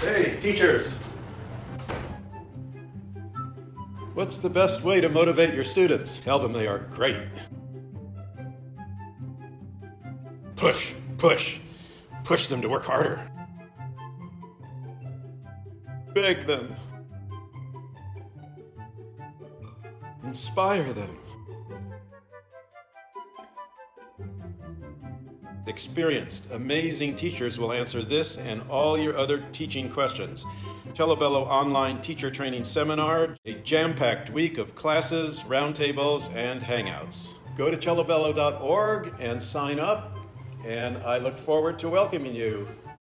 Hey, teachers. What's the best way to motivate your students? Tell them they are great. Push, push, push them to work harder. Beg them. Inspire them. Experienced, amazing teachers will answer this and all your other teaching questions. Cello Online Teacher Training Seminar, a jam-packed week of classes, roundtables, and hangouts. Go to cellobello.org and sign up, and I look forward to welcoming you.